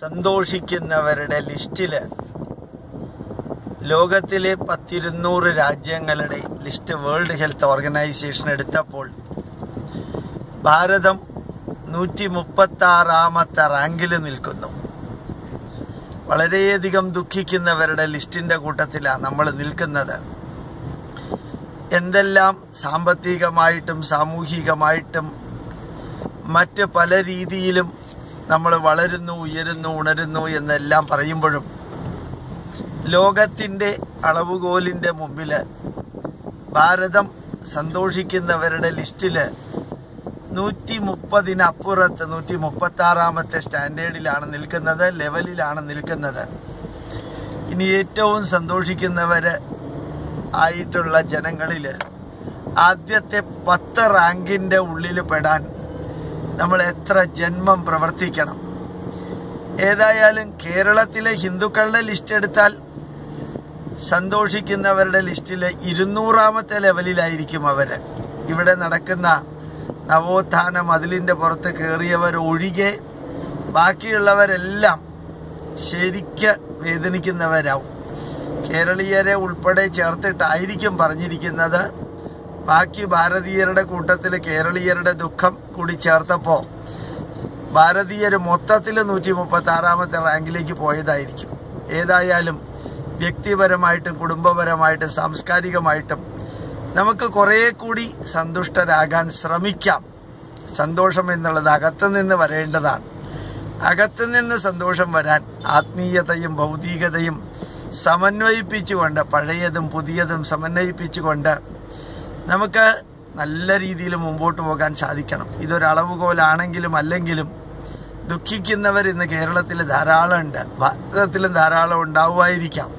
സന്തോഷിക്കുന്നവരുടെ ലിസ്റ്റിൽ ലോകത്തിലെ പത്തിരുന്നൂറ് രാജ്യങ്ങളുടെ ലിസ്റ്റ് വേൾഡ് ഹെൽത്ത് ഓർഗനൈസേഷൻ എടുത്തപ്പോൾ ഭാരതം നൂറ്റി മുപ്പത്തി ആറാമത്തെ റാങ്കിൽ നിൽക്കുന്നു. വളരെയധികം ദുഃഖിക്കുന്നവരുടെ ലിസ്റ്റിന്റെ കൂട്ടത്തിലാണ് നമ്മൾ നിൽക്കുന്നത്. എന്തെല്ലാം സാമ്പത്തികമായിട്ടും സാമൂഹികമായിട്ടും മറ്റ് പല രീതിയിലും നമ്മൾ വളരുന്നു ഉയരുന്നു ഉണരുന്നു എന്നെല്ലാം പറയുമ്പോഴും ലോകത്തിന്റെ അളവുകോലിന്റെ മുമ്പിൽ ഭാരതം സന്തോഷിക്കുന്നവരുടെ ലിസ്റ്റിൽ നൂറ്റി മുപ്പതിനപ്പുറത്ത് നൂറ്റി മുപ്പത്തി ആറാമത്തെ സ്റ്റാൻഡേർഡിലാണ് നിൽക്കുന്നത് ലെവലിലാണ് നിൽക്കുന്നത്. ഇനി ഏറ്റവും സന്തോഷിക്കുന്നവർ ആയിട്ടുള്ള ജനങ്ങളിൽ ആദ്യത്തെ പത്ത് റാങ്കിന്റെ ഉള്ളിൽ പെടാൻ നമ്മൾ എത്ര ജന്മം പ്രവർത്തിക്കണം? ഏതായാലും കേരളത്തിലെ ഹിന്ദുക്കളുടെ ലിസ്റ്റ് എടുത്താൽ സന്തോഷിക്കുന്നവരുടെ ലിസ്റ്റിലെ ഇരുന്നൂറാമത്തെ ലെവലിലായിരിക്കും അവർ ഇവിടെ നടക്കുന്ന നവോത്ഥാന മതിലിന്റെ പുറത്ത് കയറിയവർ ഒഴികെ ബാക്കിയുള്ളവരെല്ലാം ശരിക്ക് വേദനിക്കുന്നവരാവും. കേരളീയരെ ഉൾപ്പെടെ ചേർത്തിട്ടായിരിക്കും പറഞ്ഞിരിക്കുന്നത്. ബാക്കി ഭാരതീയരുടെ കൂട്ടത്തിൽ കേരളീയരുടെ ദുഃഖം കൂടി ചേർത്തപ്പോൾ ഭാരതീയർ മൊത്തത്തിൽ നൂറ്റി മുപ്പത്തി ആറാമത്തെ റാങ്കിലേക്ക് പോയതായിരിക്കും. ഏതായാലും വ്യക്തിപരമായിട്ടും കുടുംബപരമായിട്ടും സാംസ്കാരികമായിട്ടും നമുക്ക് കുറേ കൂടി സന്തുഷ്ടരാകാൻ ശ്രമിക്കാം. സന്തോഷം എന്നുള്ളത് അകത്തു നിന്ന് വരേണ്ടതാണ്. അകത്തു നിന്ന് സന്തോഷം വരാൻ ആത്മീയതയും ഭൗതികതയും സമന്വയിപ്പിച്ചുകൊണ്ട് പഴയതും പുതിയതും സമന്വയിപ്പിച്ചുകൊണ്ട് നമുക്ക് നല്ല രീതിയിൽ മുമ്പോട്ട് പോകാൻ സാധിക്കണം. ഇതൊരളവുകോലാണെങ്കിലും അല്ലെങ്കിലും ദുഃഖിക്കുന്നവർ ഇന്ന് കേരളത്തിൽ ധാരാളം ഉണ്ട് ഭാരതത്തിലും ധാരാളം ഉണ്ടാവുമായിരിക്കാം.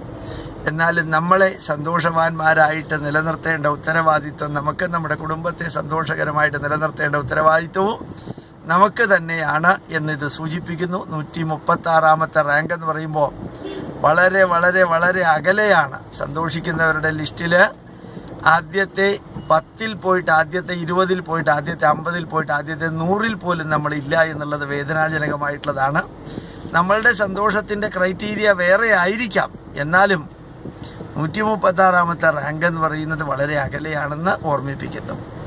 എന്നാലും നമ്മളെ സന്തോഷവാന്മാരായിട്ട് നിലനിർത്തേണ്ട ഉത്തരവാദിത്വം നമുക്ക് നമ്മുടെ കുടുംബത്തെ സന്തോഷകരമായിട്ട് നിലനിർത്തേണ്ട ഉത്തരവാദിത്വവും നമുക്ക് തന്നെയാണ് എന്നിത് സൂചിപ്പിക്കുന്നു. നൂറ്റി മുപ്പത്തി ആറാമത്തെ റാങ്ക് എന്ന് പറയുമ്പോൾ വളരെ വളരെ വളരെ അകലെയാണ്. സന്തോഷിക്കുന്നവരുടെ ലിസ്റ്റിൽ ആദ്യത്തെ പത്തിൽ പോയിട്ട് ആദ്യത്തെ ഇരുപതിൽ പോയിട്ട് ആദ്യത്തെ അമ്പതിൽ പോയിട്ട് ആദ്യത്തെ നൂറിൽ പോലും നമ്മൾ ഇല്ല എന്നുള്ളത് വേദനാജനകമായിട്ടുള്ളതാണ്. നമ്മളുടെ സന്തോഷത്തിന്റെ ക്രൈറ്റീരിയ വേറെ ആയിരിക്കാം. എന്നാലും നൂറ്റി മുപ്പത്തി ആറാമത്തെ റാങ്ക് എന്ന് പറയുന്നത് വളരെ അകലെയാണെന്ന് ഓർമ്മിപ്പിക്കുന്നു.